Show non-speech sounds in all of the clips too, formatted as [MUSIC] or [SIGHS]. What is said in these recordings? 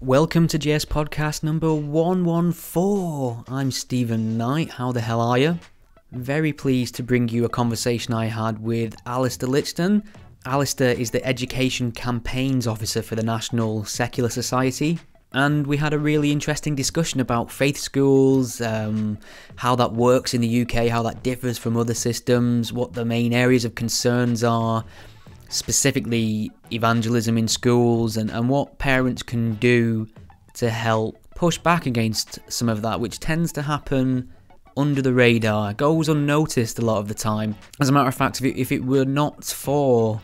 Welcome to GS Podcast number 114. I'm Stephen Knight. How the hell are you? Very pleased to bring you a conversation I had with Alastair Lichten. Alastair is the Education Campaigns Officer for the National Secular Society. And we had a really interesting discussion about faith schools, um, how that works in the UK, how that differs from other systems, what the main areas of concerns are, specifically evangelism in schools and, and what parents can do to help push back against some of that, which tends to happen under the radar, goes unnoticed a lot of the time. As a matter of fact, if it, if it were not for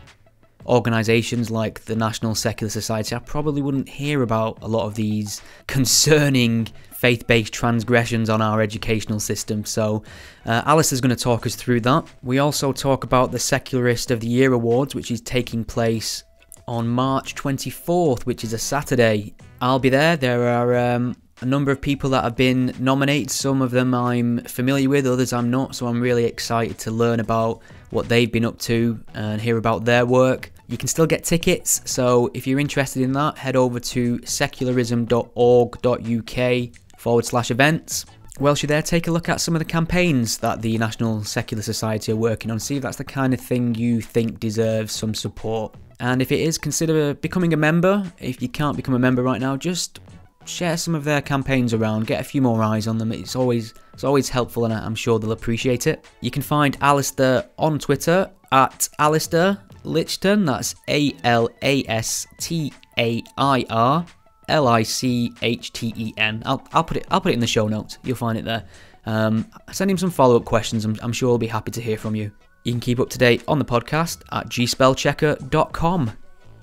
organisations like the National Secular Society, I probably wouldn't hear about a lot of these concerning faith based transgressions on our educational system. So, uh, Alice is going to talk us through that. We also talk about the Secularist of the Year Awards, which is taking place on March 24th, which is a Saturday. I'll be there. There are um, a number of people that have been nominated. Some of them I'm familiar with, others I'm not. So I'm really excited to learn about what they've been up to and hear about their work. You can still get tickets, so if you're interested in that, head over to secularism.org.uk forward slash events. Whilst you're there, take a look at some of the campaigns that the National Secular Society are working on, see if that's the kind of thing you think deserves some support. And if it is, consider becoming a member. If you can't become a member right now, just share some of their campaigns around, get a few more eyes on them. It's always it's always helpful and I'm sure they'll appreciate it. You can find Alistair on Twitter at Alastair Lichten, that's A L A S T A I R L I C H T E N. I'll, I'll put it I'll put it in the show notes. You'll find it there. Um, send him some follow up questions. I'm, I'm sure he'll be happy to hear from you. You can keep up to date on the podcast at gspellchecker.com.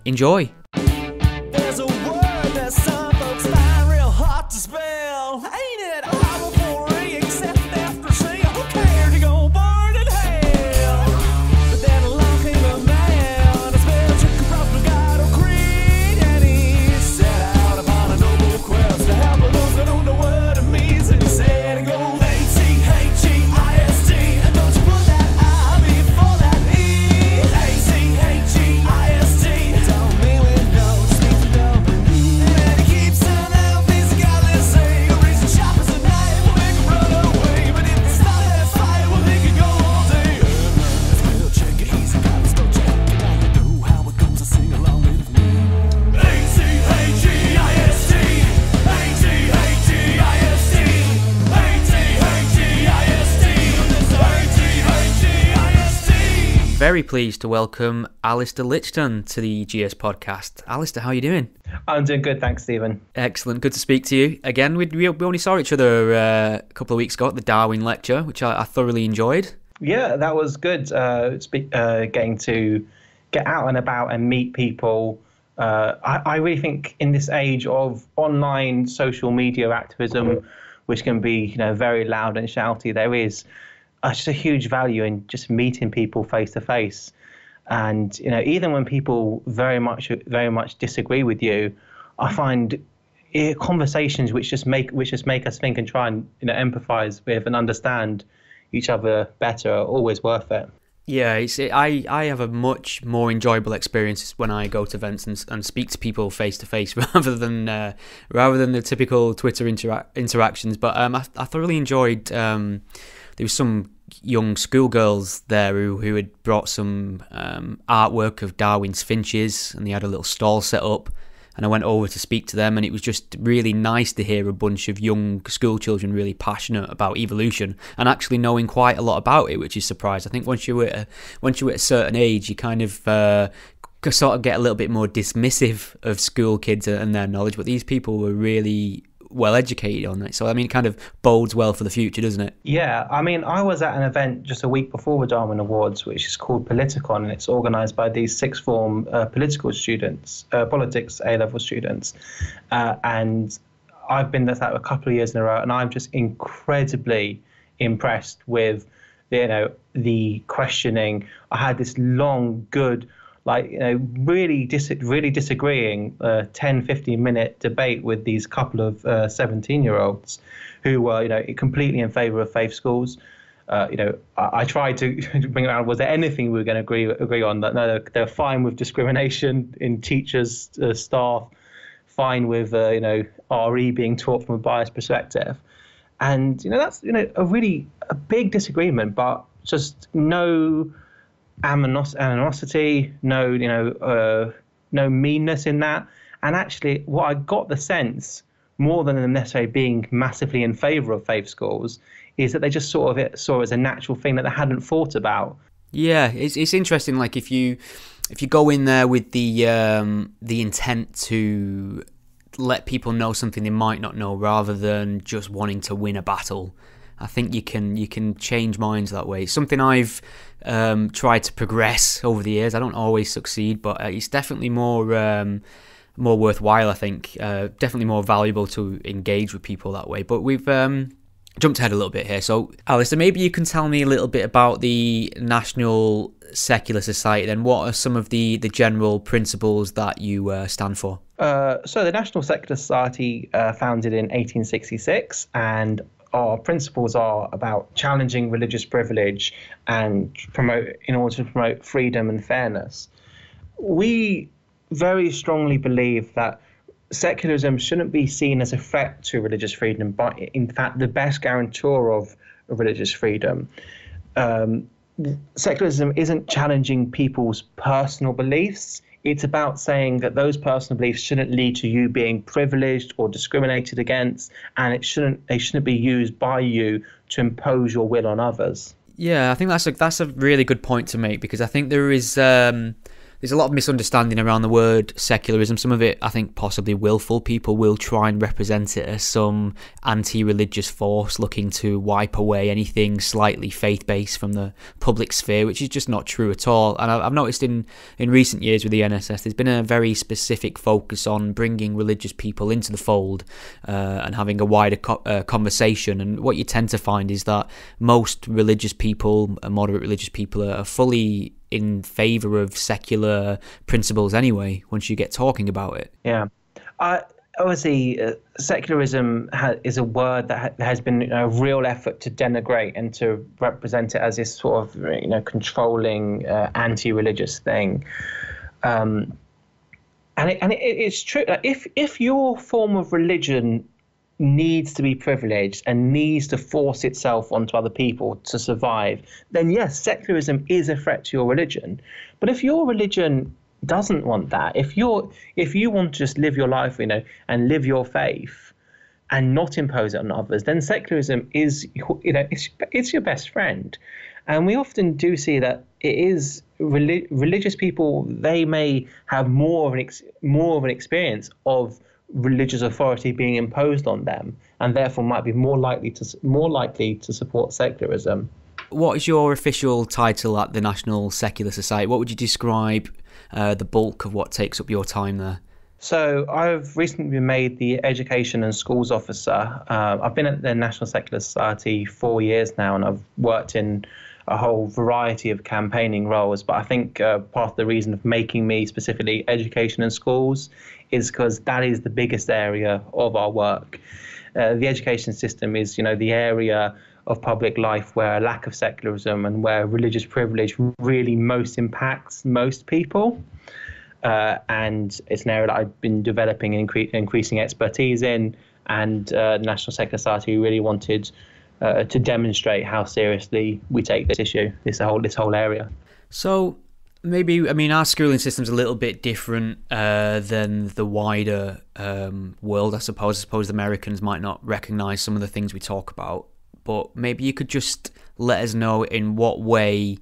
Enjoy. Very pleased to welcome Alastair Lichten to the GS podcast. Alastair, how are you doing? I'm doing good, thanks, Stephen. Excellent, good to speak to you again. We, we only saw each other uh, a couple of weeks ago at the Darwin lecture, which I, I thoroughly enjoyed. Yeah, that was good. Uh, uh, getting to get out and about and meet people. Uh, I, I really think in this age of online social media activism, which can be you know very loud and shouty, there is uh, just a huge value in just meeting people face to face. And you know, even when people very much very much disagree with you, I find eh, conversations which just make which just make us think and try and you know empathize with and understand each other better are always worth it. Yeah, it's, I I have a much more enjoyable experience when I go to events and, and speak to people face to face rather than uh, rather than the typical Twitter intera- interactions. But um, I, I thoroughly enjoyed. Um, there was some young schoolgirls there who, who had brought some um, artwork of Darwin's finches and they had a little stall set up and I went over to speak to them and it was just really nice to hear a bunch of young school children really passionate about evolution and actually knowing quite a lot about it which is surprised I think once you're at a, once you're at a certain age you kind of uh, sort of get a little bit more dismissive of school kids and their knowledge but these people were really well educated on it. So I mean, it kind of bodes well for the future, doesn't it? Yeah, I mean, I was at an event just a week before the Darwin Awards, which is called Politicon, and it's organised by these sixth form uh, political students, uh, politics A level students, uh, and I've been there a couple of years in a row, and I'm just incredibly impressed with you know the questioning. I had this long, good like you know really dis- really disagreeing uh, 10 15 minute debate with these couple of uh, 17 year olds who were you know completely in favor of faith schools uh, you know, I, I, tried to [LAUGHS] bring around. Was there anything we were going to agree agree on? That no, they're, they're fine with discrimination in teachers, uh, staff, fine with uh, you know RE being taught from a biased perspective, and you know that's you know a really a big disagreement, but just no animosity, no you know uh, no meanness in that, and actually what I got the sense more than necessarily being massively in favour of faith schools is that they just sort of saw it as a natural thing that they hadn't thought about. Yeah, it's it's interesting. Like if you if you go in there with the um, the intent to let people know something they might not know, rather than just wanting to win a battle, I think you can you can change minds that way. It's something I've um, tried to progress over the years. I don't always succeed, but uh, it's definitely more. Um, more worthwhile, I think. Uh, definitely more valuable to engage with people that way. But we've um, jumped ahead a little bit here. So, Alastair, maybe you can tell me a little bit about the National Secular Society. Then, what are some of the the general principles that you uh, stand for? Uh, so, the National Secular Society uh, founded in 1866, and our principles are about challenging religious privilege and promote in order to promote freedom and fairness. We very strongly believe that secularism shouldn't be seen as a threat to religious freedom, but in fact, the best guarantor of religious freedom. Um, secularism isn't challenging people's personal beliefs. It's about saying that those personal beliefs shouldn't lead to you being privileged or discriminated against, and it shouldn't they shouldn't be used by you to impose your will on others. Yeah, I think that's a that's a really good point to make because I think there is um, there's a lot of misunderstanding around the word secularism. Some of it, I think, possibly willful. People will try and represent it as some anti-religious force looking to wipe away anything slightly faith-based from the public sphere, which is just not true at all. And I've noticed in in recent years with the NSS, there's been a very specific focus on bringing religious people into the fold uh, and having a wider co- uh, conversation. And what you tend to find is that most religious people, moderate religious people, are fully in favor of secular principles anyway once you get talking about it. Yeah. Obviously uh, secularism ha- is a word that ha- has been a real effort to denigrate and to represent it as this sort of you know controlling uh, anti-religious thing. Um, and it, and it, it's true if if your form of religion needs to be privileged and needs to force itself onto other people to survive, then yes, secularism is a threat to your religion. But if your religion doesn't want that, if you're if you want to just live your life, you know, and live your faith and not impose it on others, then secularism is you know it's, it's your best friend. And we often do see that it is religious people. They may have more of an ex- more of an experience of religious authority being imposed on them, and therefore might be more likely to more likely to support secularism. What is your official title at the National Secular Society? What would you describe uh, the bulk of what takes up your time there? So I've recently been made the Education and Schools Officer. Uh, I've been at the National Secular Society four years now, and I've worked in a whole variety of campaigning roles. But I think uh, part of the reason of making me specifically education and schools is because that is the biggest area of our work. Uh, the education system is, you know, the area of public life where a lack of secularism and where religious privilege really most impacts most people. Uh, and it's an area that I've been developing incre- increasing expertise in. And uh, National Secular Society really wanted uh, to demonstrate how seriously we take this issue, this whole this whole area. So maybe I mean our schooling system's a little bit different uh, than the wider um, world. I suppose. I suppose Americans might not recognise some of the things we talk about, but maybe you could just let us know in what way.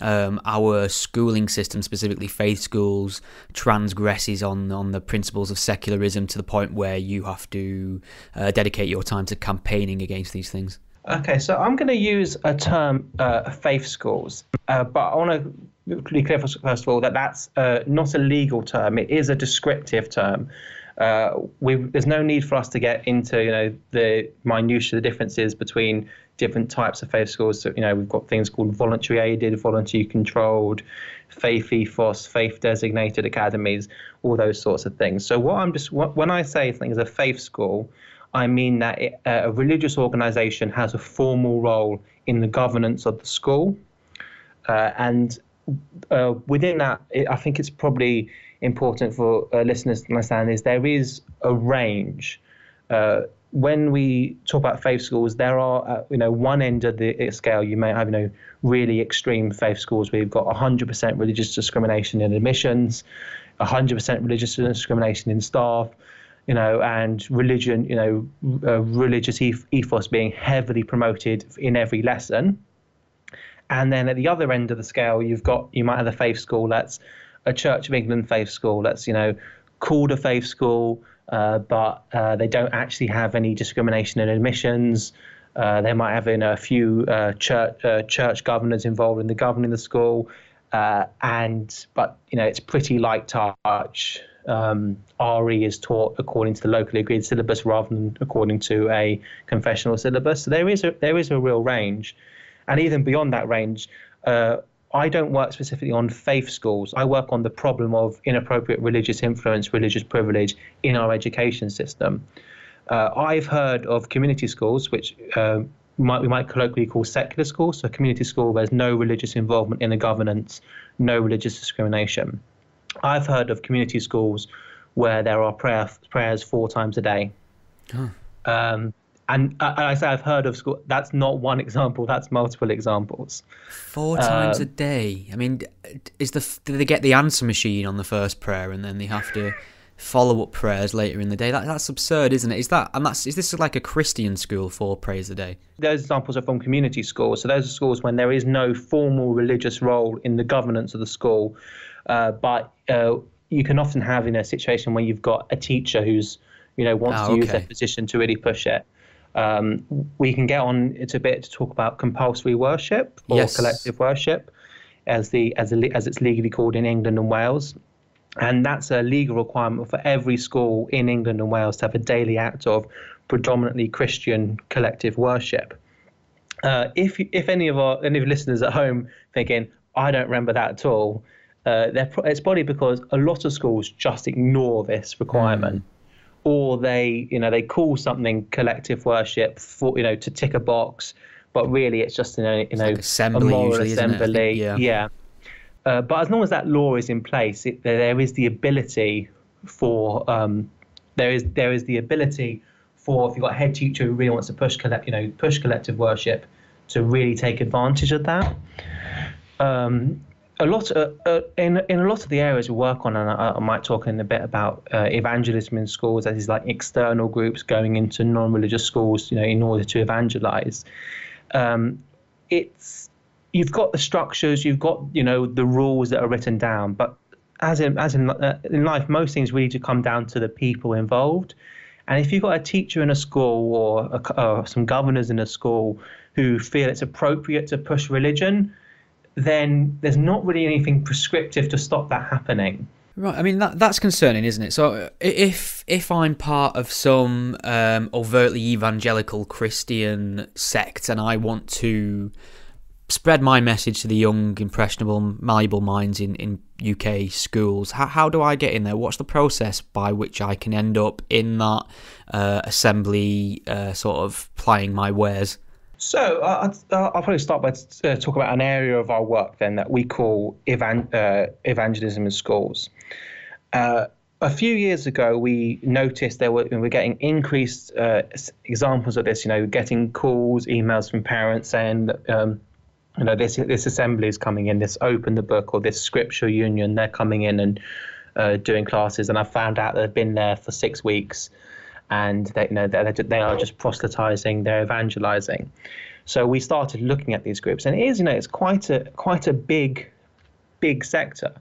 Um, our schooling system, specifically faith schools, transgresses on on the principles of secularism to the point where you have to uh, dedicate your time to campaigning against these things. Okay, so I'm going to use a term, uh, faith schools, uh, but I want to be clear first of all that that's uh, not a legal term. It is a descriptive term. Uh, there's no need for us to get into you know the minutiae, the differences between different types of faith schools. So, you know, we've got things called voluntary aided, voluntary controlled, faith ethos, faith designated academies, all those sorts of things. So what I'm just when I say things a faith school, I mean that it, uh, a religious organization has a formal role in the governance of the school. Uh, and uh, within that, it, I think it's probably important for uh, listeners to understand is there is a range. Uh, when we talk about faith schools, there are, uh, you know, one end of the scale, you may have, you know, really extreme faith schools where you've got 100% religious discrimination in admissions, 100% religious discrimination in staff, you know, and religion, you know, uh, religious ethos being heavily promoted in every lesson. And then at the other end of the scale, you've got, you might have a faith school that's a Church of England faith school that's, you know, called a faith school, uh, but uh, they don't actually have any discrimination in admissions. Uh, they might have in a few uh, church uh, church governors involved in the governing the school, uh, and but you know it's pretty light touch. Um, RE is taught according to the locally agreed syllabus rather than according to a confessional syllabus. So there is a there is a real range, and even beyond that range, I don't work specifically on faith schools. I work on the problem of inappropriate religious influence, religious privilege in our education system. Uh, I've heard of community schools, which uh, might, we might colloquially call secular schools. So, a community school where there's no religious involvement in the governance, no religious discrimination. I've heard of community schools where there are prayer, prayers four times a day. Huh. Um, and I, say I've heard of school. That's not one [LAUGHS] example. That's multiple examples. Four times um, a day. I mean, is the do they get the answer machine on the first prayer and then they have to follow up prayers later in the day? That, that's absurd, isn't it? Is that and that's is this like a Christian school for prayers a day? Those examples are from community schools. So those are schools when there is no formal religious role in the governance of the school, uh, but uh, you can often have in a situation where you've got a teacher who's you know wants oh, to use their position to really push it. Um, we can get on it a bit to talk about compulsory worship or yes. collective worship, as the as a, as it's legally called in England and Wales, and that's a legal requirement for every school in England and Wales to have a daily act of predominantly Christian collective worship. Uh, if if any of our any of listeners at home thinking I don't remember that at all, uh, it's probably because a lot of schools just ignore this requirement. Mm or they you know they call something collective worship for you know to tick a box but really it's just you know you know like assembly, a moral usually, assembly yeah, yeah. Uh, but as long as that law is in place it, there is the ability for um, there is there is the ability for if you've got a head teacher who really wants to push collect you know push collective worship to really take advantage of that um, a lot uh, uh, in in a lot of the areas we work on, and I, I might talk in a bit about uh, evangelism in schools, that is like external groups going into non-religious schools, you know, in order to evangelize. Um, it's you've got the structures, you've got you know the rules that are written down, but as in as in uh, in life, most things really to come down to the people involved. And if you've got a teacher in a school or, a, or some governors in a school who feel it's appropriate to push religion, then there's not really anything prescriptive to stop that happening. Right, I mean that that's concerning, isn't it? So if if I'm part of some um, overtly evangelical Christian sect and I want to spread my message to the young, impressionable, malleable minds in, in UK schools, how, how do I get in there? What's the process by which I can end up in that uh, assembly, uh, sort of plying my wares? So uh, I'll probably start by uh, talk about an area of our work then that we call evan- uh, evangelism in schools. Uh, a few years ago, we noticed there were we were getting increased uh, examples of this. You know, getting calls, emails from parents saying that. Um, you know, this this assembly is coming in, this open the book or this scripture union, they're coming in and uh, doing classes, and I found out they've been there for six weeks, and they, you know, they, they are just proselytizing, they're evangelizing. So we started looking at these groups, and it is, you know, it's quite a quite a big, big sector.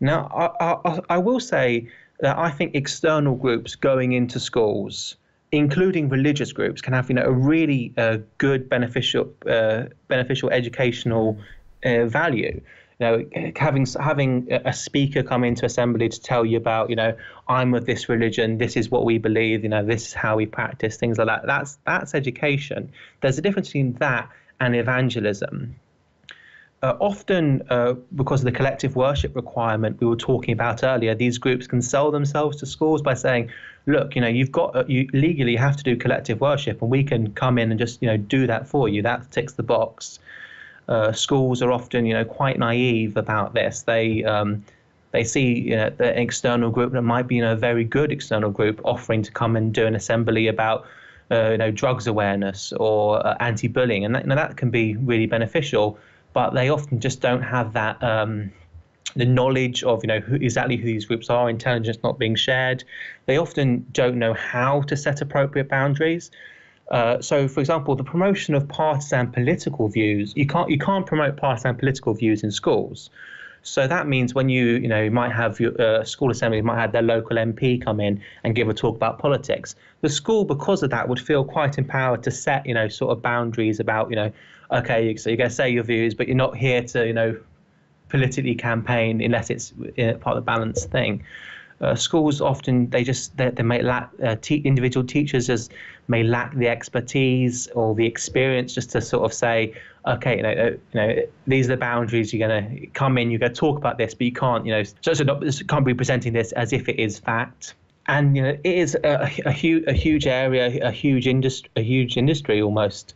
Now, I, I, I will say that I think external groups going into schools, including religious groups, can have, you know, a really uh, good beneficial uh, beneficial educational uh, value you know, having having a speaker come into assembly to tell you about, you know, I'm of this religion, this is what we believe, you know, this is how we practice, things like that. That's that's education. There's a difference between that and evangelism. Uh, often, uh, because of the collective worship requirement we were talking about earlier, these groups can sell themselves to schools by saying, "Look, you know, you've got uh, you legally have to do collective worship, and we can come in and just you know do that for you. That ticks the box." uh, schools are often, you know, quite naive about this. They um, they see you know, the external group that might be you know, a very good external group offering to come and do an assembly about uh, you know drugs awareness or uh, anti-bullying, and that, you know, that can be really beneficial. But they often just don't have that um, the knowledge of you know who, exactly who these groups are, intelligence not being shared. They often don't know how to set appropriate boundaries. Uh, so, for example, the promotion of partisan political views, you can't you can't promote partisan political views in schools. So that means when you, you know, you might have your uh, school assembly might have their local MP come in and give a talk about politics. The school, because of that, would feel quite empowered to set, you know, sort of boundaries about, you know, okay, so you're going to say your views, but you're not here to, you know, politically campaign unless it's uh, part of the balance thing. Uh, schools often they just they, they may lack uh, te- individual teachers as may lack the expertise or the experience just to sort of say okay you know uh, you know these are the boundaries you're going to come in you're going to talk about this but you can't you know so, so not, can't be presenting this as if it is fact and you know it is a, a huge a huge area a huge industry a huge industry almost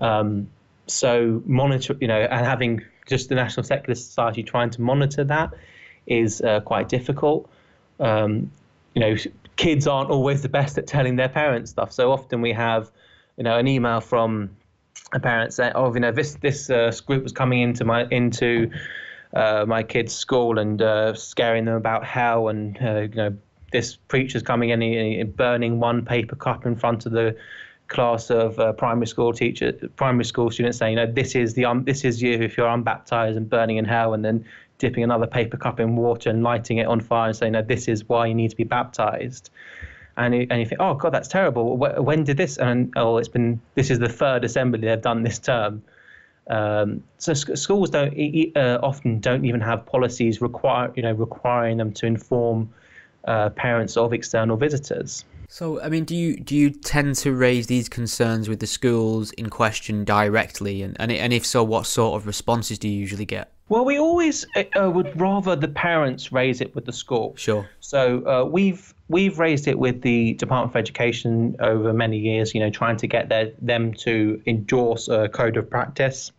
um, so monitor you know and having just the National Secular Society trying to monitor that is uh, quite difficult um, you know, kids aren't always the best at telling their parents stuff. So often we have, you know, an email from a parent saying, "Oh, you know, this this uh, group was coming into my into uh, my kid's school and uh, scaring them about hell, and uh, you know, this preacher's coming in and burning one paper cup in front of the." Class of uh, primary school teacher, primary school students saying, you know, this is the um, this is you if you're unbaptized and burning in hell, and then dipping another paper cup in water and lighting it on fire and saying, no, this is why you need to be baptized. And you, and you think, oh, God, that's terrible. When did this? And, oh, it's been, this is the third assembly they've done this term. Um, so schools don't uh, often don't even have policies require you know requiring them to inform uh, parents of external visitors. So, I mean, do you do you tend to raise these concerns with the schools in question directly, and and, and if so, what sort of responses do you usually get? Well, we always uh, uh, would rather the parents raise it with the school. Sure. So uh, we've we've raised it with the Department of Education over many years. You know, trying to get their, them to endorse a code of practice.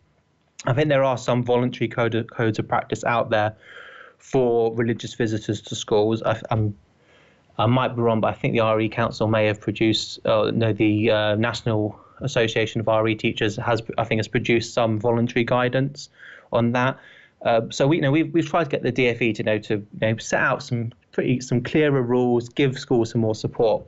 I think there are some voluntary code of, codes of practice out there for religious visitors to schools. I, am I might be wrong, but I think the RE Council may have produced. Uh, no, the uh, National Association of RE Teachers has, I think, has produced some voluntary guidance on that. Uh, so we you know we've we've tried to get the DFE to know to you know, set out some pretty some clearer rules, give schools some more support.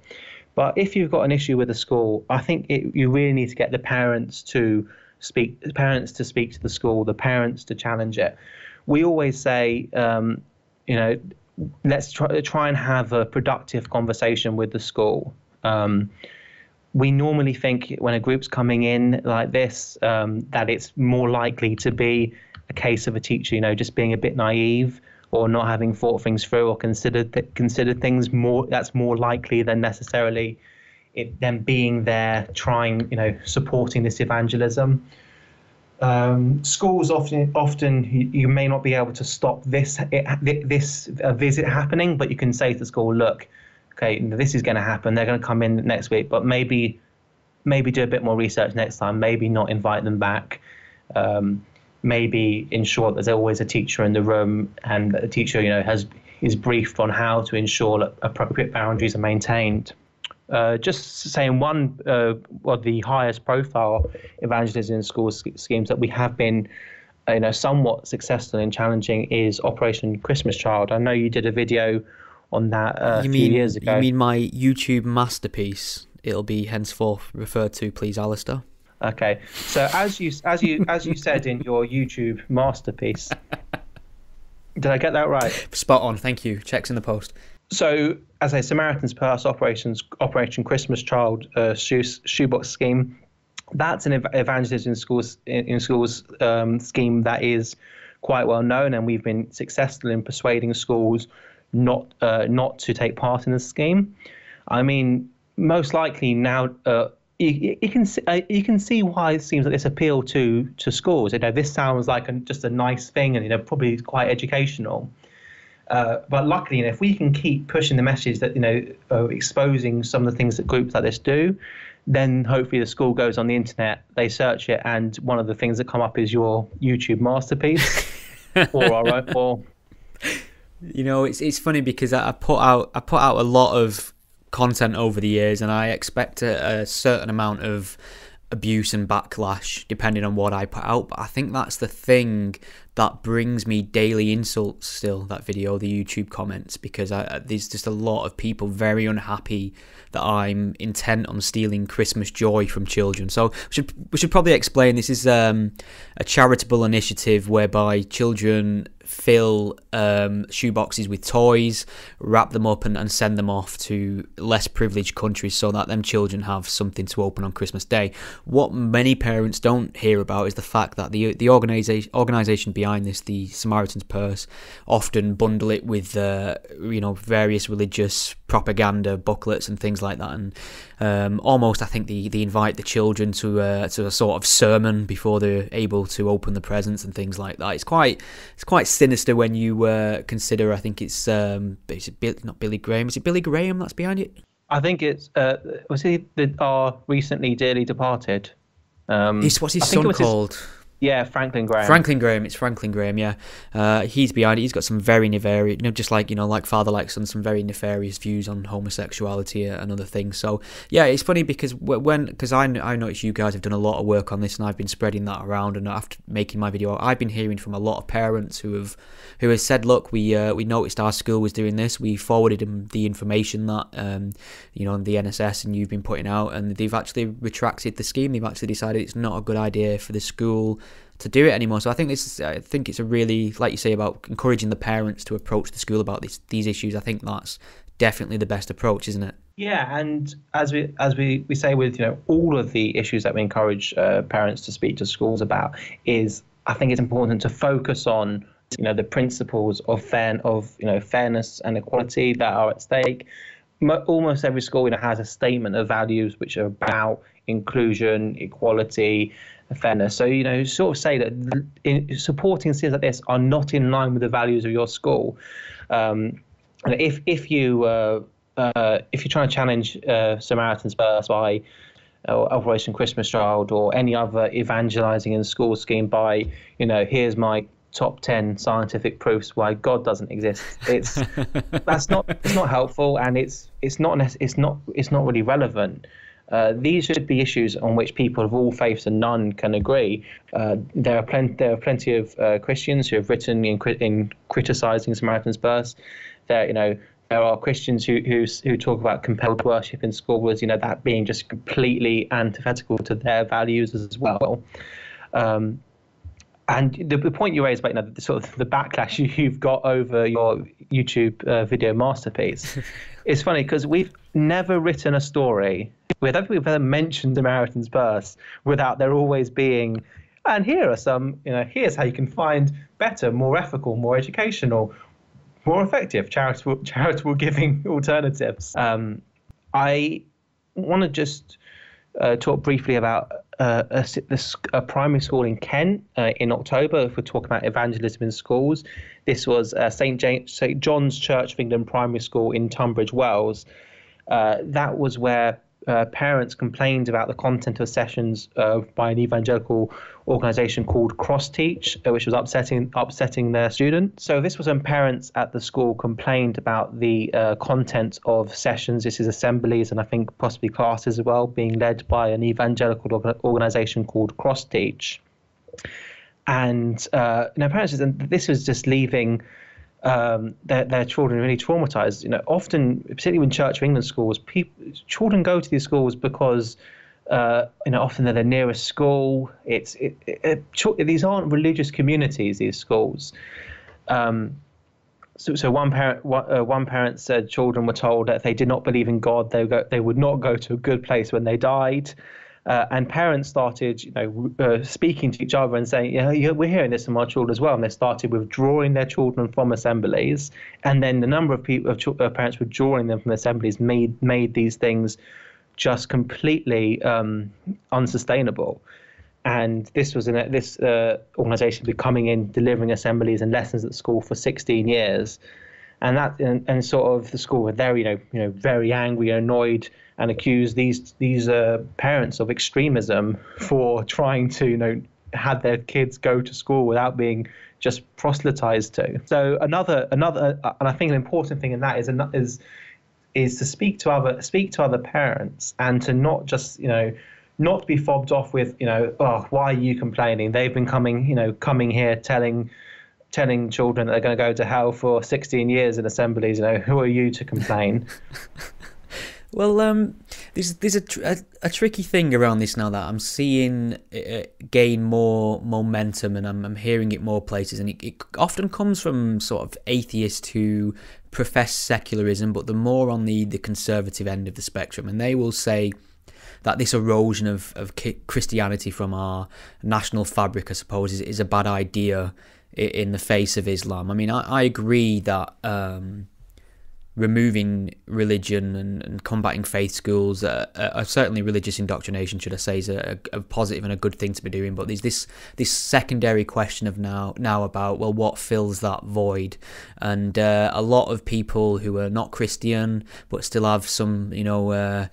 But if you've got an issue with a school, I think it, you really need to get the parents to speak, the parents to speak to the school, the parents to challenge it. We always say, um, you know, let's try try and have a productive conversation with the school. Um, we normally think when a group's coming in like this um, that it's more likely to be a case of a teacher, you know, just being a bit naive or not having thought things through or considered th- considered things more. That's more likely than necessarily it them being there, trying, you know, supporting this evangelism. Um, schools often often you, may not be able to stop this it, this uh, visit happening, but you can say to the school, look, okay, this is going to happen. They're going to come in next week, but maybe maybe do a bit more research next time. Maybe not invite them back. Um, maybe ensure that there's always a teacher in the room and the teacher, you know, has is briefed on how to ensure that appropriate boundaries are maintained. Uh, just saying one uh, of the highest profile evangelism in schools schemes that we have been you know somewhat successful in challenging is Operation Christmas Child. I know you did a video on that uh, you a mean, few years ago. You mean my YouTube masterpiece? It'll be henceforth referred to, please, Alastair. Okay, so as you as you as you said in your YouTube masterpiece, [LAUGHS] did I get that right? Spot on. Thank you. Checks in the post. So, as a Samaritan's Purse operations Operation Christmas Child uh, shoe, shoebox scheme, that's an evangelism in schools in, schools um, scheme that is quite well known, and we've been successful in persuading schools not uh, not to take part in the scheme. I mean, most likely now. Uh, you, you, can see, uh, you can see why it seems like this appeal to to schools. You know, this sounds like a, just a nice thing, and you know, probably quite educational. Uh, but luckily, you know, if we can keep pushing the message that you know, uh, exposing some of the things that groups like this do, then hopefully the school goes on the internet, they search it, and one of the things that come up is your YouTube masterpiece, [LAUGHS] or our or You know, it's it's funny because I put out I put out a lot of content over the years, and I expect a, a certain amount of abuse and backlash depending on what I put out. But I think that's the thing that brings me daily insults still, that video, the YouTube comments, because I, there's just a lot of people very unhappy that I'm intent on stealing Christmas joy from children. So we should, we should probably explain this is um, a charitable initiative whereby children fill um, shoeboxes with toys, wrap them up, and, and send them off to less privileged countries so that them children have something to open on Christmas Day. What many parents don't hear about is the fact that the the organization organization behind this, the Samaritan's Purse, often bundle it with uh, you know various religious propaganda booklets and things like that, and um, almost I think they, they invite the children to uh, to a sort of sermon before they're able to open the presents and things like that. It's quite it's quite sinister when you uh, consider. I think it's um, is it not Billy Graham? Is it Billy Graham that's behind it? I think it's uh, was he the our recently dearly departed. Um, what's his son called? His, yeah, Franklin Graham. Franklin Graham. It's Franklin Graham. Yeah, uh, he's behind it. He's got some very nefarious, you know, just like you know, like Father like son, some very nefarious views on homosexuality and other things. So yeah, it's funny because when because I I noticed you guys have done a lot of work on this, and I've been spreading that around. And after making my video, I've been hearing from a lot of parents who have who have said, look, we uh, we noticed our school was doing this. We forwarded them the information that um, you know the NSS and you've been putting out, and they've actually retracted the scheme. They've actually decided it's not a good idea for the school to do it anymore. So I think this is, I think it's a really like you say about encouraging the parents to approach the school about these these issues. I think that's definitely the best approach, isn't it? Yeah, and as we as we, we say with you know all of the issues that we encourage uh, parents to speak to schools about is I think it's important to focus on you know the principles of fair of you know fairness and equality that are at stake. Almost every school you know has a statement of values which are about inclusion, equality, fairness. So, you know, sort of say that in, supporting things like this are not in line with the values of your school. Um, if if you uh, uh, if you're trying to challenge uh, Samaritan's Purse by uh, Operation Christmas Child or any other evangelizing in school scheme by, you know, here's my top 10 scientific proofs why God doesn't exist. It's [LAUGHS] that's not it's not helpful and it's it's not it's not it's not really relevant. Uh, these should be issues on which people of all faiths and none can agree. Uh, there are plenty. There are plenty of uh, Christians who have written in, in criticizing Samaritan's Purse. There, you know, there are Christians who, who who talk about compelled worship in schools. You know, that being just completely antithetical to their values as well. Um, and the, the, point you raised about you know, the sort of the backlash [LAUGHS] you've got over your YouTube uh, video masterpiece [LAUGHS] it's funny because we've never written a story I don't think we've ever mentioned Samaritan's Purse without there always being, and here are some, you know, here's how you can find better, more ethical, more educational, more effective charitable [LAUGHS] charitable giving alternatives. Um, I want to just uh, talk briefly about a, a, primary school in Kent uh, in October. If we're talking about evangelism in schools, this was uh, St. St. John's Church of England Primary School in Tunbridge Wells. Uh, that was where uh, parents complained about the content of sessions uh, by an evangelical organization called Cross Teach, uh, which was upsetting upsetting their students. So this was when parents at the school complained about the uh, content of sessions. This is assemblies and I think possibly classes as well, being led by an evangelical organization called Cross Teach. And uh, you know, parents and this was just leaving um, their, their children really traumatized. You know, often, particularly in Church of England schools, people, children go to these schools because uh, you know often they're the nearest school. It's it, it, it, these aren't religious communities. These schools. Um, so, so one parent one, uh, one parent said children were told that they did not believe in God, they go, they would not go to a good place when they died. Uh, and parents started, you know, uh, speaking to each other and saying, yeah, yeah, we're hearing this from our children as well. And they started withdrawing their children from assemblies, and then the number of people, of parents withdrawing them from assemblies, made made these things just completely um, unsustainable. And this was an, this uh, organization becoming in delivering assemblies and lessons at school for 16 years and that and, and sort of the school were very you know you know very angry annoyed and accused these these uh, parents of extremism for trying to you know had their kids go to school without being just proselytized to. So another another and I think an important thing in that is is is to speak to other speak to other parents and to not just you know not be fobbed off with you know oh why are you complaining? They've been coming you know coming here telling telling children that they're going to go to hell for 16 years in assemblies you know who are you to complain? [LAUGHS] Well, um, there's there's a, tr- a, a tricky thing around this now that I'm seeing it gain more momentum, and I'm I'm hearing it more places, and it, it often comes from sort of atheists who profess secularism, but the more on the the conservative end of the spectrum, and they will say that this erosion of, of Christianity from our national fabric, I suppose, is, is a bad idea in the face of Islam. I mean, I, I agree that um, removing religion and, and combating faith schools, uh, uh, certainly religious indoctrination, should I say, is a, a, positive and a good thing to be doing. But there's this this secondary question of now now about well, what fills that void? And uh, a lot of people who are not Christian but still have some, you know uh,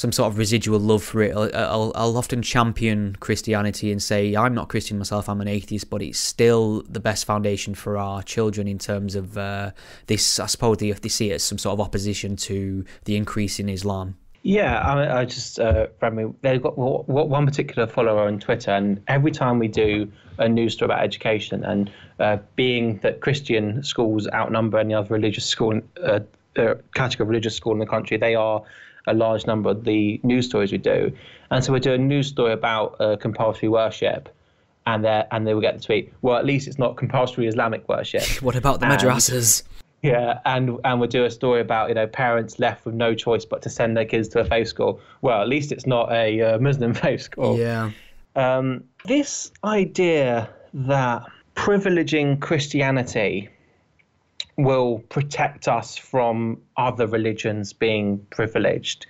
some sort of residual love for it. I'll, I'll, often champion Christianity and say I'm not Christian myself, I'm an atheist, but it's still the best foundation for our children in terms of uh, this. I suppose they, they see it as some sort of opposition to the increase in Islam. Yeah, I, I just uh, me. They've got one particular follower on Twitter, and every time we do a news story about education, and uh, being that Christian schools outnumber any other religious school, uh, uh, category of religious school in the country, they are a large number of the news stories we do. And so we do a news story about uh, compulsory worship. And, and they will get the tweet, well, at least it's not compulsory Islamic worship. [LAUGHS] what about the madrasas? Yeah, and and we'll do a story about you know parents left with no choice but to send their kids to a faith school. Well, at least it's not a uh, Muslim [LAUGHS] faith school. Yeah. Um, this idea that privileging Christianity will protect us from other religions being privileged.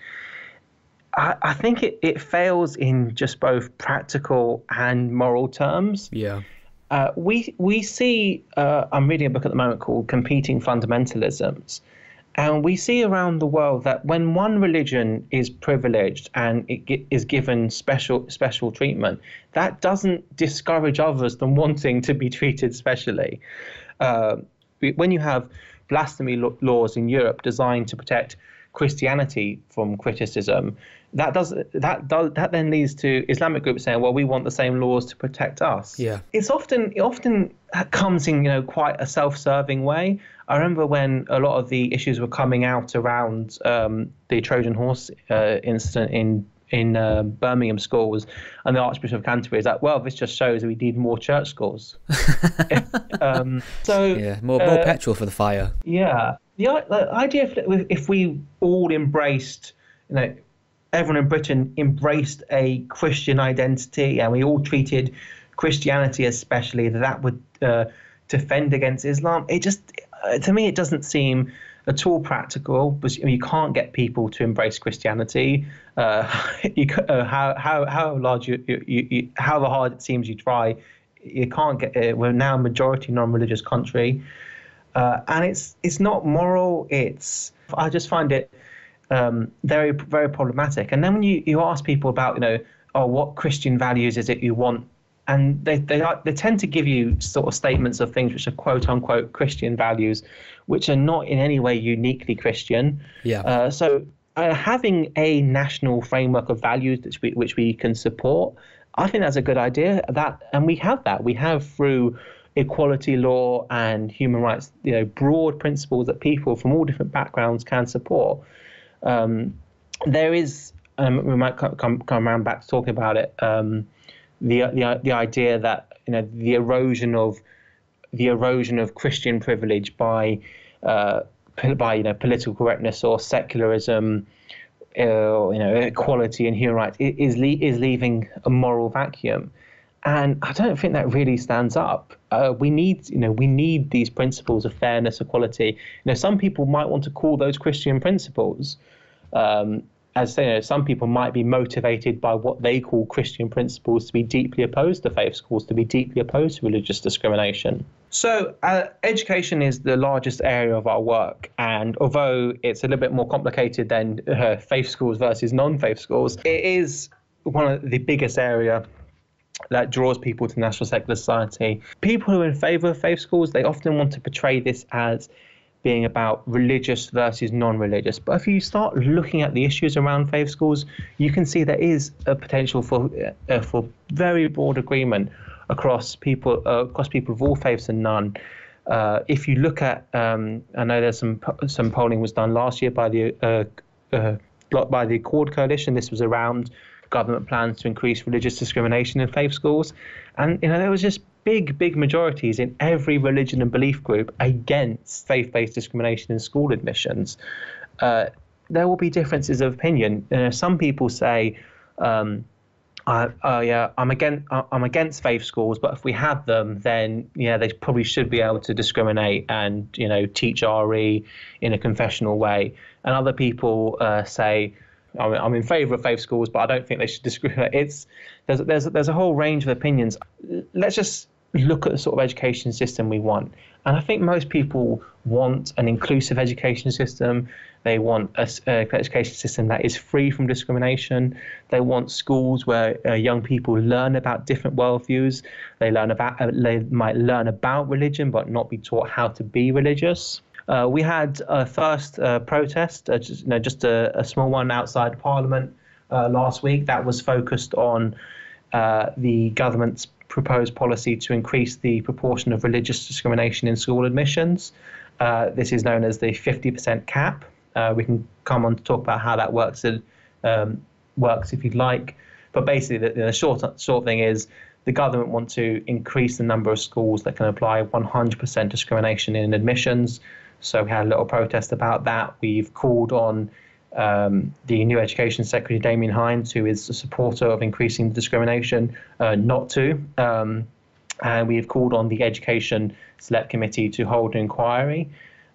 I, I think it, it fails in just both practical and moral terms. Yeah. Uh, we we see. Uh, I'm reading a book at the moment called "Competing Fundamentalisms," and we see around the world that when one religion is privileged and it is given special special treatment, that doesn't discourage others from wanting to be treated specially. Uh, when you have blasphemy laws in Europe designed to protect Christianity from criticism, that does that does that then leads to Islamic groups saying, well, we want the same laws to protect us. Yeah, it's often it often comes in you know quite a self-serving way. I remember when a lot of the issues were coming out around um, the Trojan horse uh, incident in in uh, Birmingham schools, and the Archbishop of Canterbury is like, well, this just shows we need more church schools. [LAUGHS] [LAUGHS] um, so yeah, more more uh, petrol for the fire. Yeah, the, the idea if, if we all embraced, you know, everyone in Britain embraced a Christian identity, and we all treated Christianity especially that that would uh, defend against Islam. It just, uh, to me, it doesn't seem at all practical because you can't get people to embrace Christianity. Uh, [LAUGHS] you, uh, how how how large you, you, you, however hard it seems you try, you can't get it. We're now a majority non-religious country, uh, and it's it's not moral. It's I just find it um, very very problematic. And then when you you ask people about you know oh what Christian values is it you want and they they, are, they tend to give you sort of statements of things which are quote unquote Christian values, which are not in any way uniquely Christian. Yeah. Uh, so uh, having a national framework of values which we which we can support, I think that's a good idea. That and we have that. We have through equality law and human rights, you know, broad principles that people from all different backgrounds can support. Um, there is, um, we might come come around back to talking about it. Um, the the idea that you know the erosion of the erosion of Christian privilege by uh, by you know political correctness or secularism, uh, you know equality and human rights is le- is leaving a moral vacuum, and I don't think that really stands up. Uh, we need you know we need these principles of fairness, equality. You know some people might want to call those Christian principles. Um, as you know, some people might be motivated by what they call Christian principles to be deeply opposed to faith schools, to be deeply opposed to religious discrimination. So, uh, education is the largest area of our work, and although it's a little bit more complicated than uh, faith schools versus non-faith schools, it is one of the biggest area that draws people to National Secular Society. People who are in favour of faith schools, they often want to portray this as being about religious versus non-religious. But if you start looking at the issues around faith schools, you can see there is a potential for uh, for very broad agreement across people uh, across people of all faiths and none. Uh, if you look at, um, I know there's some some polling was done last year by the uh, uh, by the Accord Coalition. This was around government plans to increase religious discrimination in faith schools, and you know there was just big, big majorities in every religion and belief group against faith-based discrimination in school admissions. Uh, there will be differences of opinion. You know, some people say. Um, uh, uh, yeah, I'm against I'm against faith schools, but if we have them, then yeah, they probably should be able to discriminate and you know teach RE in a confessional way. And other people uh, say, I'm, I'm in favour of faith schools, but I don't think they should discriminate. It's there's there's there's a whole range of opinions. Let's just look at the sort of education system we want. And I think most people want an inclusive education system. They want a, education system that is free from discrimination. They want schools where uh, young people learn about different worldviews. They learn about uh, they might learn about religion, but not be taught how to be religious. Uh, we had a first uh, protest, uh, just, you know, just a, a, small one outside Parliament uh, last week that was focused on the government's proposed policy to increase the proportion of religious discrimination in school admissions. This is known as the 50% cap. We can come on to talk about how that works. Um, works if you'd like, but basically the, the short short thing is the government want to increase the number of schools that can apply 100% discrimination in admissions. So we had a little protest about that. We've called on um, the new Education Secretary, Damian Hinds, who is a supporter of increasing discrimination, uh, not to. Um, and we have called on the Education Select Committee to hold an inquiry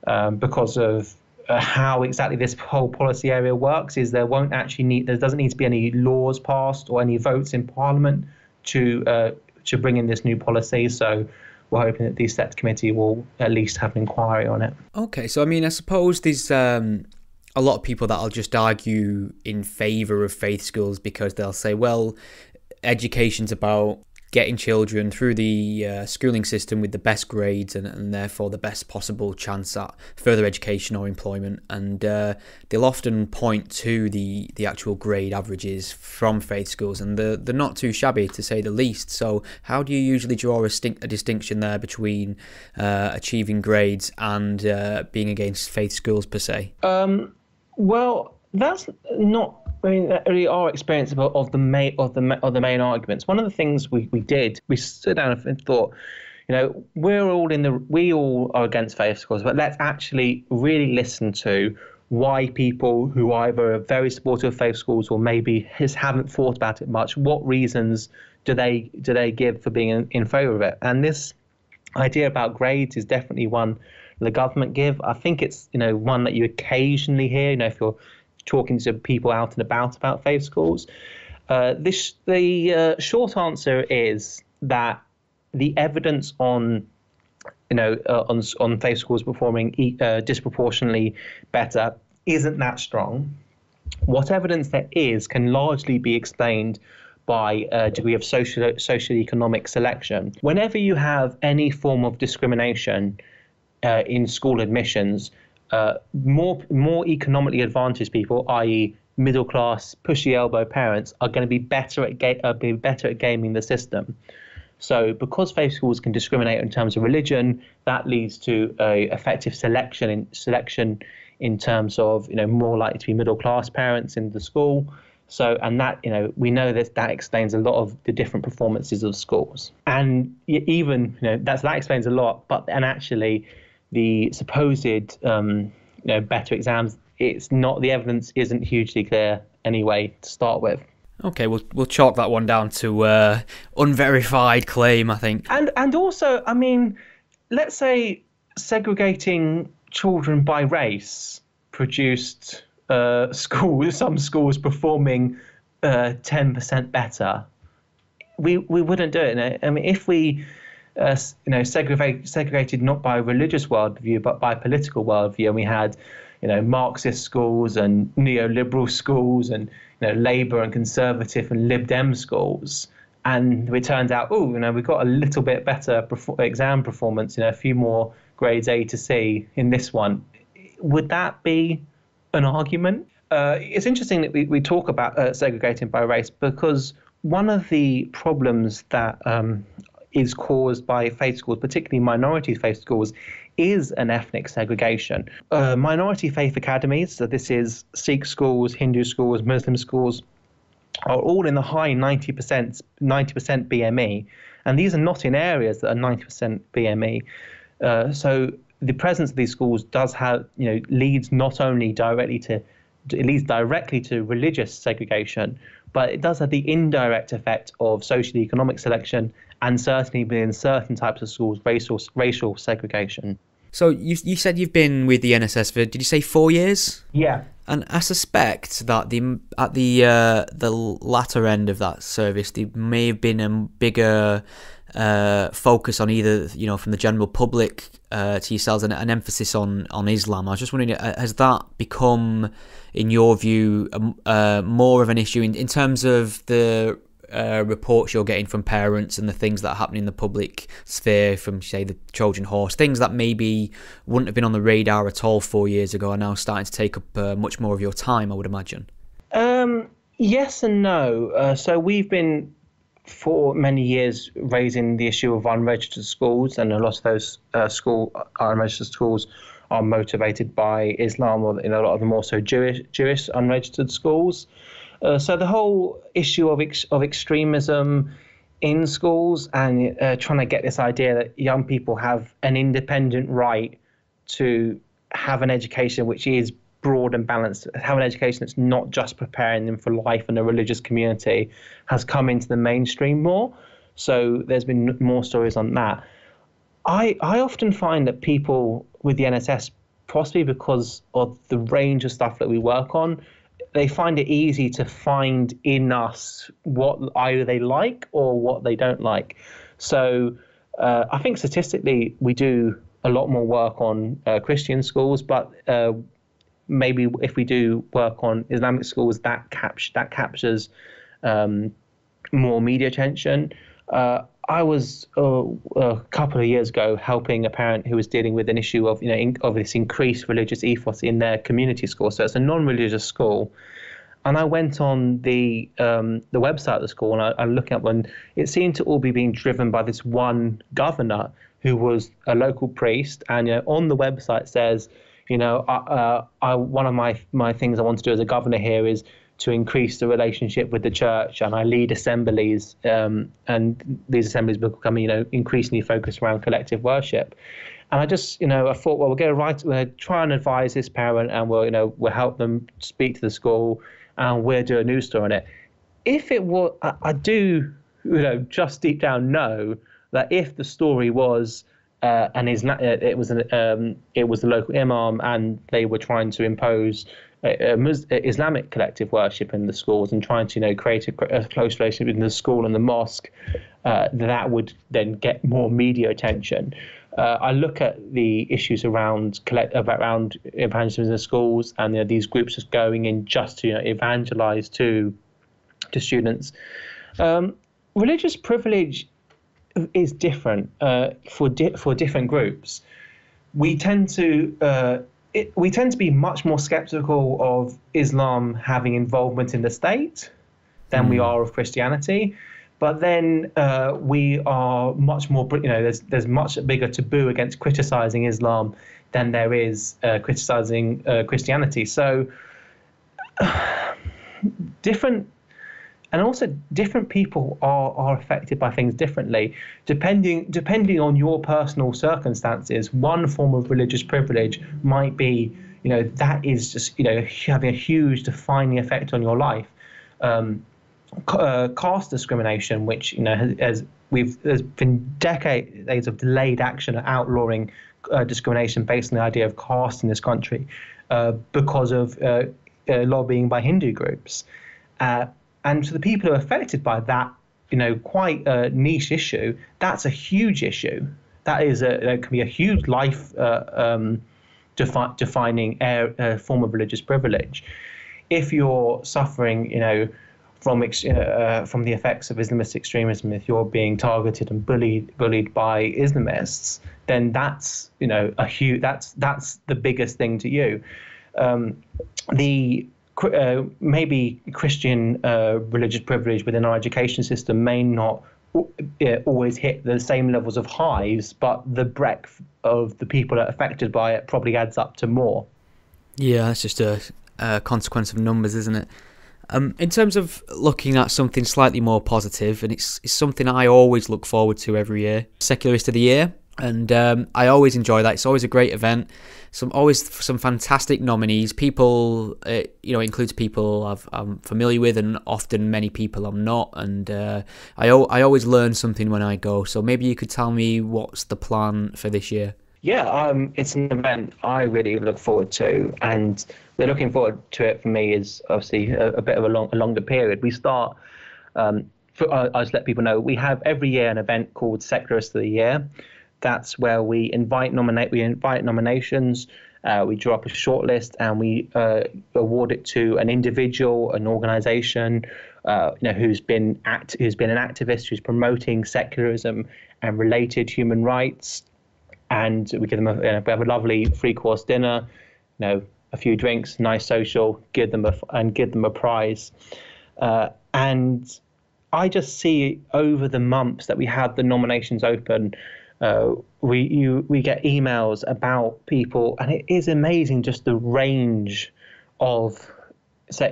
um, because of uh, how exactly this whole policy area works. Is there won't actually need there doesn't need to be any laws passed or any votes in Parliament to uh, to bring in this new policy. So we're hoping that the Select Committee will at least have an inquiry on it. Okay, so I mean, I suppose there's um, a lot of people that'll just argue in favor of faith schools because they'll say, well, education's about getting children through the uh, schooling system with the best grades and, and, therefore the best possible chance at further education or employment. And uh, they'll often point to the, the actual grade averages from faith schools, and they're, they're not too shabby to say the least. So, how do you usually draw a, a distinction there between uh, achieving grades and uh, being against faith schools per se? Um well, that's not. I mean, that really our experience of, of the main of the of the main arguments. One of the things we, we did, we stood down and thought, you know, we're all in the we all are against faith schools, but let's actually really listen to why people who either are very supportive of faith schools or maybe haven't thought about it much, what reasons do they do they give for being in, in favour of it? And this idea about grades is definitely one the government give. I think it's you know one that you occasionally hear. You know, if you're talking to people out and about about faith schools. Uh, this the uh, short answer is that the evidence on you know uh, on on faith schools performing uh, disproportionately better isn't that strong. What evidence there is can largely be explained by a degree of social socioeconomic selection. Whenever you have any form of discrimination uh, in school admissions, uh, more more economically advantaged people, i.e., middle class, pushy elbow parents, are going to be better at ga- uh, be better at gaming the system. So, because faith schools can discriminate in terms of religion, that leads to a effective selection in selection in terms of you know more likely to be middle class parents in the school. So, and that, you know, we know that that explains a lot of the different performances of schools. And even, you know, that's, that explains a lot, but, and actually, the supposed um, you know better exams, it's not the evidence isn't hugely clear anyway to start with. Okay, we'll we'll chalk that one down to uh, unverified claim, I think. And and also, I mean, let's say segregating children by race produced uh, [LAUGHS] schools, some schools performing uh, ten percent better. We we wouldn't do it. I mean, if we uh, you know, segregate, segregated not by religious worldview but by political worldview. And we had, you know, Marxist schools and neoliberal schools and you know, Labour and Conservative and Lib Dem schools. and it turned out, oh, you know, we've got a little bit better exam performance, you know, a few more grades A to C in this one. Would that be an argument? Uh, it's interesting that we, we talk about uh, segregating by race because one of the problems that um, is caused by faith schools, particularly minority faith schools, is an ethnic segregation. Uh, minority faith academies, so this is Sikh schools, Hindu schools, Muslim schools, are all in the high 90%, 90% BME. And these are not in areas that are 90% BME. Uh, so the presence of these schools does have, you know, leads not only directly to, it leads directly to religious segregation, but it does have the indirect effect of social economic selection and certainly within certain types of schools, racial, racial segregation. So you, you said you've been with the NSS for, did you say four years? Yeah. And I suspect that the at the uh, the latter end of that service, there may have been a bigger uh, focus on either you know from the general public uh, to yourselves and an emphasis on on Islam. I was just wondering, uh, has that become, in your view, uh, more of an issue in, in terms of the uh, reports you're getting from parents and the things that happen in the public sphere from, say, the Trojan horse, things that maybe wouldn't have been on the radar at all four years ago are now starting to take up uh, much more of your time, I would imagine? Um, yes and no. So we've been for many years raising the issue of unregistered schools, and a lot of those uh, school uh, unregistered schools are motivated by Islam, or know, a lot of them also Jewish Jewish unregistered schools. Uh, so the whole issue of ex- of extremism in schools and uh, trying to get this idea that young people have an independent right to have an education which is broad and balanced, have an education that's not just preparing them for life in a religious community, has come into the mainstream more. So there's been more stories on that. I I often find that people with the NSS, possibly because of the range of stuff that we work on, they find it easy to find in us what either they like or what they don't like. So uh, I think statistically we do a lot more work on uh, Christian schools, but uh, maybe if we do work on Islamic schools, that that captures um, more media attention. Uh, I was uh, a couple of years ago helping a parent who was dealing with an issue of you know in, of this increased religious ethos in their community school. So it's a non-religious school, and I went on the um, the website of the school and I, I looked up and it seemed to all be being driven by this one governor who was a local priest, and you know, on the website says, you know, uh, I, one of my my things I want to do as a governor here is to increase the relationship with the church, and I lead assemblies, um, and these assemblies become, you know, increasingly focused around collective worship. And I just, you know, I thought, well, we'll go right, we'll try and advise this parent, and we'll, you know, we'll help them speak to the school, and we'll do a news story on it. If it were, I, I do, you know, just deep down know that if the story was uh, and is uh, it was an um, it was the local imam, and they were trying to impose Islamic collective worship in the schools and trying to you know create a, a close relationship between the school and the mosque, uh, that would then get more media attention. Uh, I look at the issues around collect around evangelism in the schools and you know, these groups just going in just to you know, evangelize to to students. Um, religious privilege is different uh, for di- for different groups. We tend to uh, it, we tend to be much more skeptical of Islam having involvement in the state than mm. we hmm. are of Christianity. But then uh, we are much more, you know, there's there's much bigger taboo against criticizing Islam than there is uh, criticizing uh, Christianity. So [SIGHS] different and also different people are, are affected by things differently depending depending on your personal circumstances. One form of religious privilege might be you know that is just you know having a huge defining effect on your life. Um, uh, caste discrimination which you know has, has we've there's been decades of delayed action outlawing uh, discrimination based on the idea of caste in this country uh, because of uh, uh, lobbying by Hindu groups. Uh, and for the people who are affected by that, you know, quite a niche issue, that's a huge issue. That is a that can be a huge life uh, um, defi- defining air, uh, form of religious privilege. If you're suffering, you know, from uh, from the effects of Islamist extremism, if you're being targeted and bullied bullied by Islamists, then that's you know a huge that's that's the biggest thing to you. Um, the uh, maybe Christian uh, religious privilege within our education system may not always hit the same levels of highs, but the breadth of the people affected by it probably adds up to more. Yeah, it's just a, a consequence of numbers, isn't it? Um, in terms of looking at something slightly more positive, and it's, it's something I always look forward to every year, Secularist of the Year and um, I always enjoy that. It's always a great event. Some always some fantastic nominees. People, uh, you know, includes people i am familiar with, and often many people I'm not. And uh, I I always learn something when I go. So maybe you could tell me what's the plan for this year. Yeah, um, it's an event I really look forward to, and the looking forward to it for me is obviously a, a bit of a, long, a longer period. We start. Um, for, uh, I'll just let people know we have every year an event called Secularist of the Year that's where we invite nominate we invite nominations. Uh, we draw up a shortlist and we uh, award it to an individual, an organisation, uh, you know, who's been act who's been an activist, who's promoting secularism and related human rights. And we give them a, you know, we have a lovely free course dinner, you know, a few drinks, nice social, give them a and give them a prize. Uh, and I just see over the months that we had the nominations open uh, we you we get emails about people, and it is amazing just the range of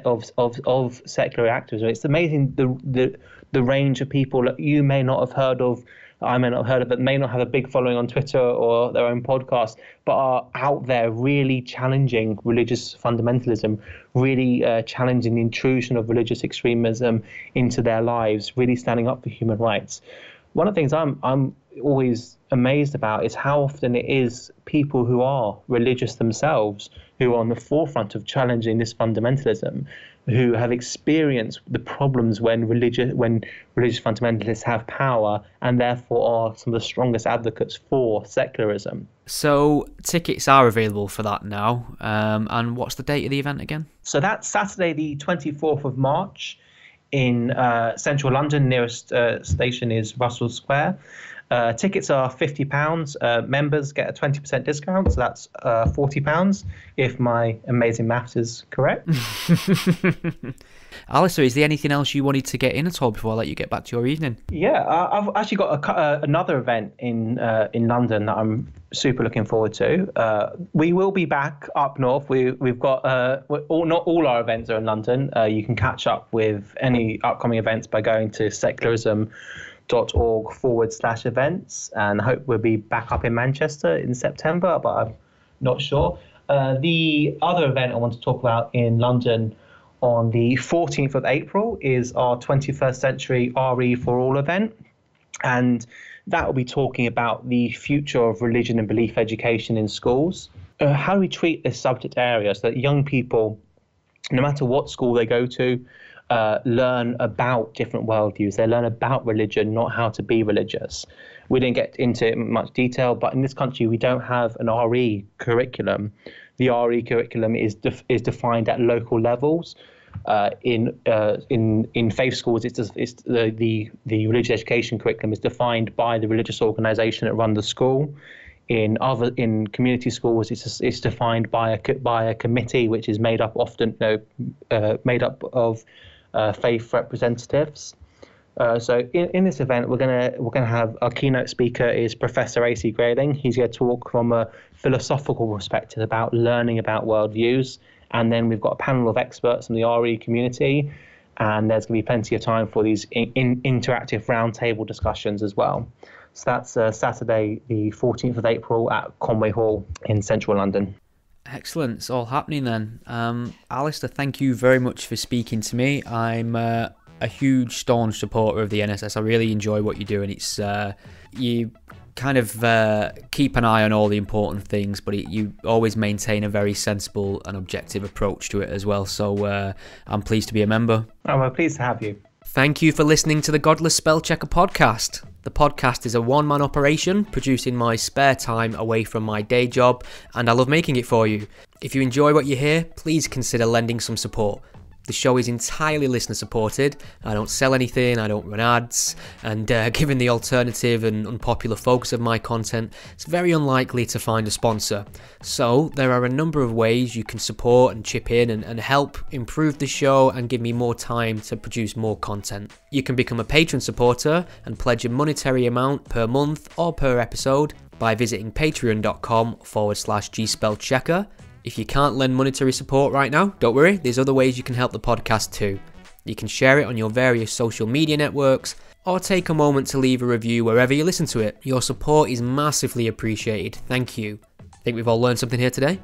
of of of secular activism. It's amazing the the the range of people that you may not have heard of. I may not have heard of, that may not have a big following on Twitter or their own podcast, but are out there really challenging religious fundamentalism, really uh, challenging the intrusion of religious extremism into their lives, really standing up for human rights. One of the things I'm I'm always amazed about is how often it is people who are religious themselves who are on the forefront of challenging this fundamentalism who have experienced the problems when religious when religious fundamentalists have power and therefore are some of the strongest advocates for secularism. So tickets are available for that now. Um, and what's the date of the event again? So that's Saturday, the twenty fourth of March, in uh, central London. Nearest uh, station is Russell Square. Uh, tickets are fifty pounds. Uh, members get a twenty percent discount, so that's uh, forty pounds. If my amazing maths is correct. [LAUGHS] Alastair, is there anything else you wanted to get in at all before I let you get back to your evening? Yeah, I've actually got a, uh, another event in uh, in London that I'm super looking forward to. Uh, we will be back up north. We we've got uh, all, not all our events are in London. Uh, you can catch up with any upcoming events by going to secularism org forward slash events and hope we'll be back up in Manchester in September, but I'm not sure. Uh, the other event I want to talk about in London on the 14th of April is our 21st Century RE for All event. And that will be talking about the future of religion and belief education in schools. Uh, how do we treat this subject area so that young people, no matter what school they go to, uh, learn about different worldviews. They learn about religion, not how to be religious. We didn't get into much detail, but in this country, we don't have an RE curriculum. The RE curriculum is def- is defined at local levels. Uh, in uh, in in faith schools, it's, it's the, the the religious education curriculum is defined by the religious organisation that run the school. In other in community schools, it's it's defined by a by a committee which is made up often you know, uh, made up of faith representatives. Uh, so in, in this event, we're gonna we're gonna have our keynote speaker is Professor AC Grayling. He's going to talk from a philosophical perspective about learning about worldviews, and then we've got a panel of experts from the RE community, and there's going to be plenty of time for these in, in interactive roundtable discussions as well. So that's uh, Saturday, the 14th of April at Conway Hall in central London. Excellent. It's all happening then. Um, Alastair, thank you very much for speaking to me. I'm uh, a huge, staunch supporter of the NSS. I really enjoy what you do, and it's uh, you kind of uh, keep an eye on all the important things, but it, you always maintain a very sensible and objective approach to it as well. So uh, I'm pleased to be a member. Oh, well, pleased to have you. Thank you for listening to the Godless Spellchecker podcast. The podcast is a one man operation, produced in my spare time away from my day job, and I love making it for you. If you enjoy what you hear, please consider lending some support. The show is entirely listener supported. I don't sell anything, I don't run ads, and uh, [LAUGHS] given the alternative and unpopular focus of my content, it's very unlikely to find a sponsor. So, there are a number of ways you can support and chip in and, and help improve the show and give me more time to produce more content. You can become a patron supporter and pledge a monetary amount per month or per episode by visiting patreon.com forward slash gspellchecker if you can't lend monetary support right now, don't worry, there's other ways you can help the podcast too. You can share it on your various social media networks, or take a moment to leave a review wherever you listen to it. Your support is massively appreciated. Thank you. I think we've all learned something here today?